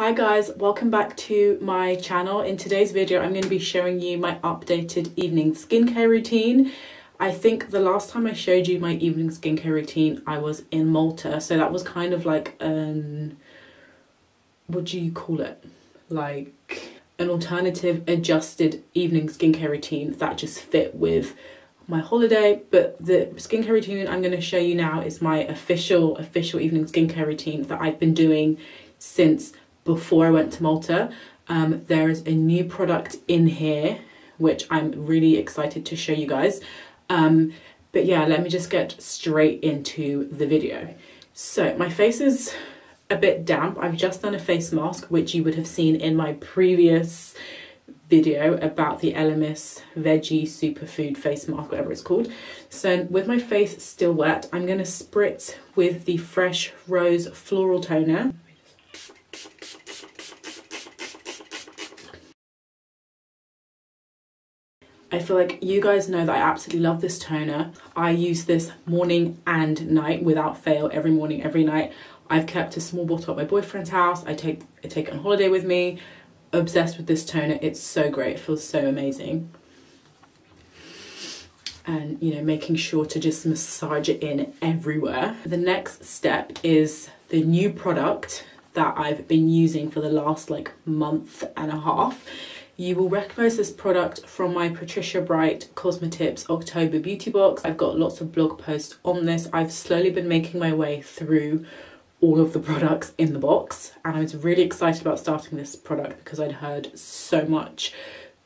Hi guys, welcome back to my channel. In today's video, I'm going to be showing you my updated evening skincare routine. I think the last time I showed you my evening skincare routine, I was in Malta. So that was kind of like an, what do you call it? Like an alternative adjusted evening skincare routine that just fit with my holiday but the skincare routine I'm going to show you now is my official official evening skincare routine that I've been doing since before I went to Malta um, there is a new product in here which I'm really excited to show you guys um, but yeah let me just get straight into the video so my face is a bit damp I've just done a face mask which you would have seen in my previous video about the Elemis Veggie Superfood Face Mask, whatever it's called. So with my face still wet, I'm going to spritz with the Fresh Rose Floral Toner. I feel like you guys know that I absolutely love this toner. I use this morning and night without fail, every morning, every night. I've kept a small bottle at my boyfriend's house. I take I take it on holiday with me obsessed with this toner. It's so great. It feels so amazing. And, you know, making sure to just massage it in everywhere. The next step is the new product that I've been using for the last like month and a half. You will recognise this product from my Patricia Bright Cosmetips October Beauty Box. I've got lots of blog posts on this. I've slowly been making my way through all of the products in the box and I was really excited about starting this product because I'd heard so much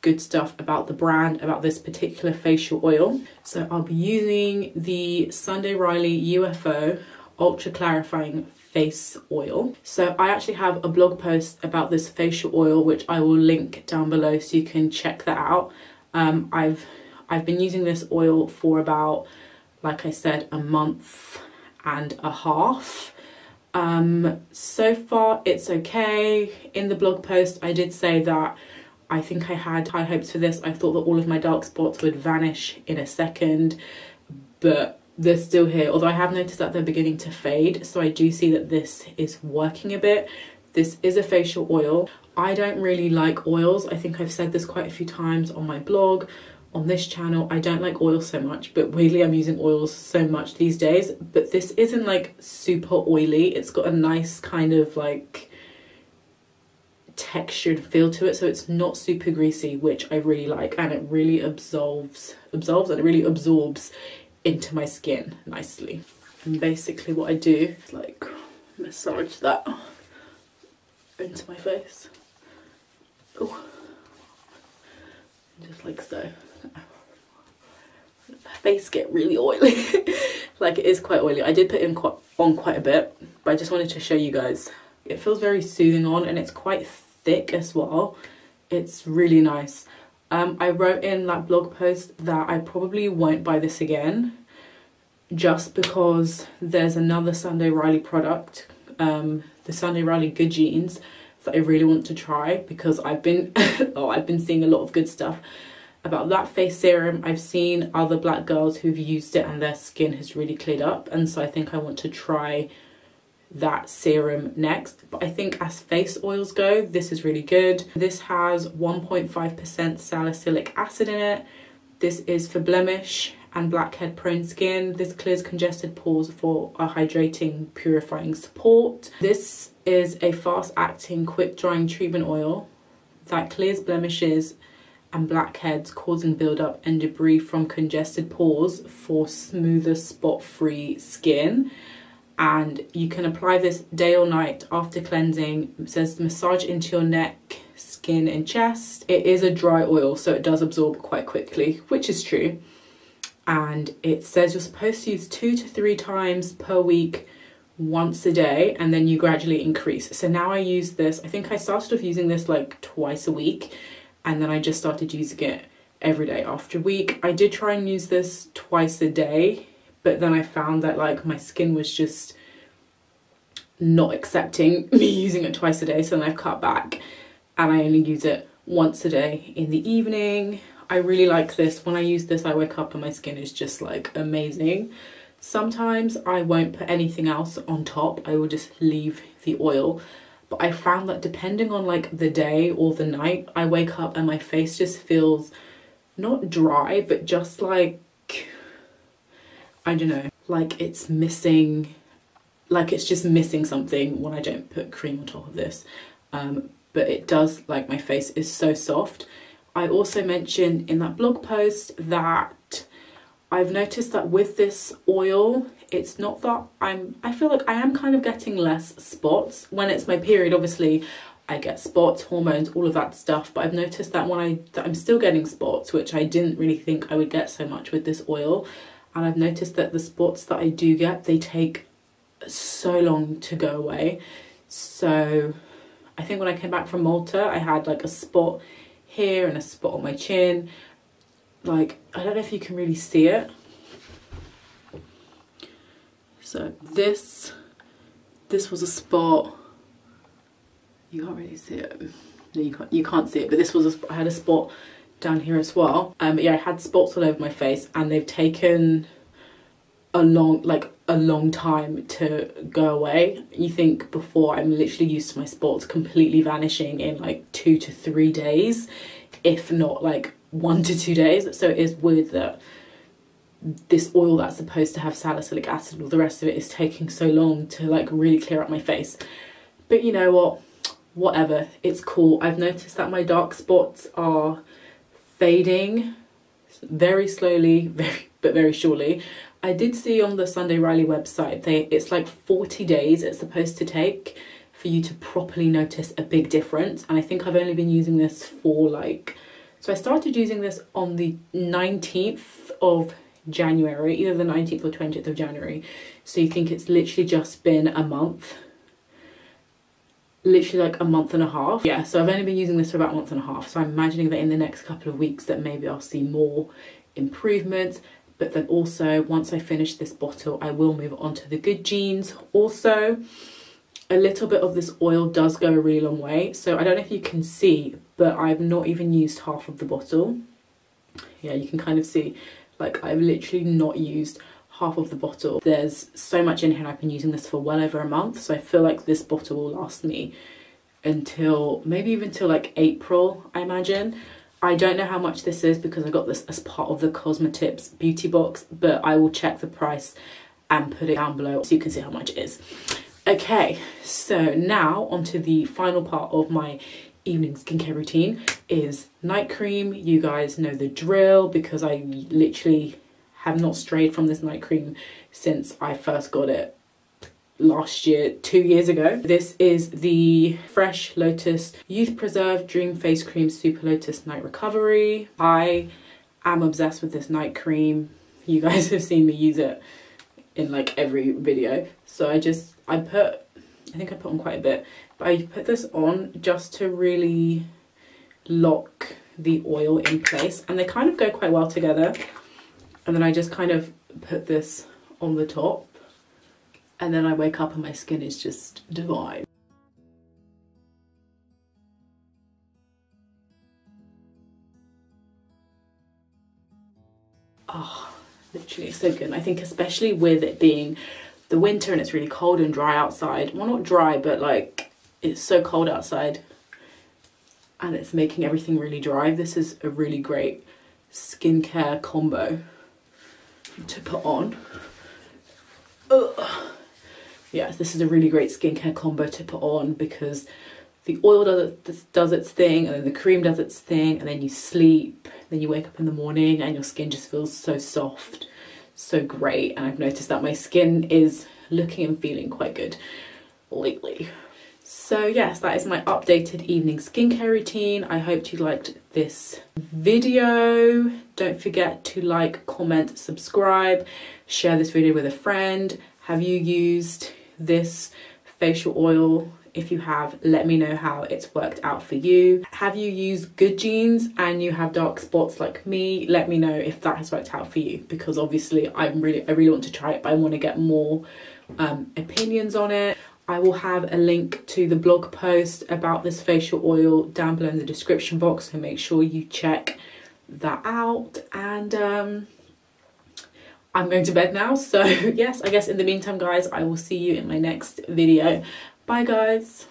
good stuff about the brand, about this particular facial oil. So I'll be using the Sunday Riley UFO Ultra Clarifying Face Oil. So I actually have a blog post about this facial oil which I will link down below so you can check that out. Um, I've I've been using this oil for about, like I said, a month and a half um, so far, it's okay. In the blog post, I did say that I think I had high hopes for this. I thought that all of my dark spots would vanish in a second, but they're still here. Although I have noticed that they're beginning to fade, so I do see that this is working a bit. This is a facial oil. I don't really like oils. I think I've said this quite a few times on my blog on this channel I don't like oil so much but weirdly I'm using oils so much these days but this isn't like super oily it's got a nice kind of like textured feel to it so it's not super greasy which I really like and it really absolves absolves and it really absorbs into my skin nicely. And basically what I do is like massage that into my face. Oh just like so. My face get really oily. Like it is quite oily. I did put in quite on quite a bit but i just wanted to show you guys. It feels very soothing on and it's quite thick as well. It's really nice um, i wrote in that blog post that i probably won't buy this again just because there's another sunday riley product um, the sunday riley Good Genes that i really want to try because i've been oh i've been seeing a lot of good stuff about that face serum. I've seen other black girls who've used it and their skin has really cleared up. And so I think I want to try that serum next. But I think as face oils go, this is really good. This has 1.5% salicylic acid in it. This is for blemish and blackhead prone skin. This clears congested pores for a hydrating, purifying support. This is a fast acting, quick drying treatment oil that clears blemishes and blackheads causing buildup and debris from congested pores for smoother spot-free skin and you can apply this day or night after cleansing. It says massage into your neck skin and chest. It is a dry oil so it does absorb quite quickly which is true. And it says you're supposed to use two to three times per week once a day and then you gradually increase. So now i use this i think i started off using this like twice a week and then I just started using it every day after a week. I did try and use this twice a day, but then I found that like my skin was just not accepting me using it twice a day, so then I've cut back and I only use it once a day in the evening. I really like this. When I use this, I wake up and my skin is just like amazing. Sometimes I won't put anything else on top. I will just leave the oil but I found that depending on like the day or the night, I wake up and my face just feels not dry, but just like I don't know, like it's missing, like it's just missing something when I don't put cream on top of this. Um, but it does, like my face is so soft. I also mentioned in that blog post that I've noticed that with this oil, it's not that I'm, I feel like I am kind of getting less spots. When it's my period, obviously, I get spots, hormones, all of that stuff. But I've noticed that when I, that I'm still getting spots, which I didn't really think I would get so much with this oil and I've noticed that the spots that I do get they take so long to go away. So I think when I came back from Malta I had like a spot here and a spot on my chin. Like I don't know if you can really see it. So this this was a spot. You can't really see it. No you can't you can't see it but this was a, I had a spot down here as well. Um, yeah, I had spots all over my face and they've taken a long, like a long time to go away. You think before I'm literally used to my spots completely vanishing in like two to three days, if not like one to two days. So it is weird that this oil that's supposed to have salicylic acid and all the rest of it is taking so long to like really clear up my face. But you know what? Whatever, it's cool. I've noticed that my dark spots are fading very slowly, very but very surely. I did see on the Sunday Riley website they it's like 40 days it's supposed to take for you to properly notice a big difference and I think I've only been using this for like so I started using this on the 19th of January either the 19th or 20th of January so you think it's literally just been a month literally like a month and a half. Yeah, so I've only been using this for about a month and a half. So I'm imagining that in the next couple of weeks that maybe I'll see more improvements. But then also once I finish this bottle, I will move on to the Good Genes. Also, a little bit of this oil does go a really long way. So I don't know if you can see, but I've not even used half of the bottle. Yeah, you can kind of see, like I've literally not used half of the bottle. There's so much in here and I've been using this for well over a month. So I feel like this bottle will last me until maybe even till like April, I imagine. I don't know how much this is because I got this as part of the Cosmetips beauty box, but I will check the price and put it down below so you can see how much it is. Okay, so now onto the final part of my evening skincare routine is night cream. You guys know the drill because I literally have not strayed from this night cream since I first got it last year, two years ago. This is the Fresh Lotus Youth Preserve Dream Face Cream Super Lotus Night Recovery. I am obsessed with this night cream. You guys have seen me use it in like every video. So I just, I put, I think I put on quite a bit, but I put this on just to really lock the oil in place and they kind of go quite well together and then I just kind of put this on the top and then I wake up and my skin is just divine. Oh, literally so good. I think especially with it being the winter and it's really cold and dry outside. Well, not dry, but like it's so cold outside and it's making everything really dry. This is a really great skincare combo to put on. Ugh. Yeah, this is a really great skincare combo to put on because the oil does, does its thing and then the cream does its thing and then you sleep, then you wake up in the morning and your skin just feels so soft, so great. And I've noticed that my skin is looking and feeling quite good lately. So yes, that is my updated evening skincare routine. I hope you liked this video. Don't forget to like, comment, subscribe, share this video with a friend. Have you used this facial oil? If you have, let me know how it's worked out for you. Have you used Good Genes and you have dark spots like me? Let me know if that has worked out for you because obviously I'm really, I really want to try it, but I want to get more um, opinions on it. I will have a link to the blog post about this facial oil down below in the description box so make sure you check that out. And um, I'm going to bed now so yes I guess in the meantime guys I will see you in my next video. Bye guys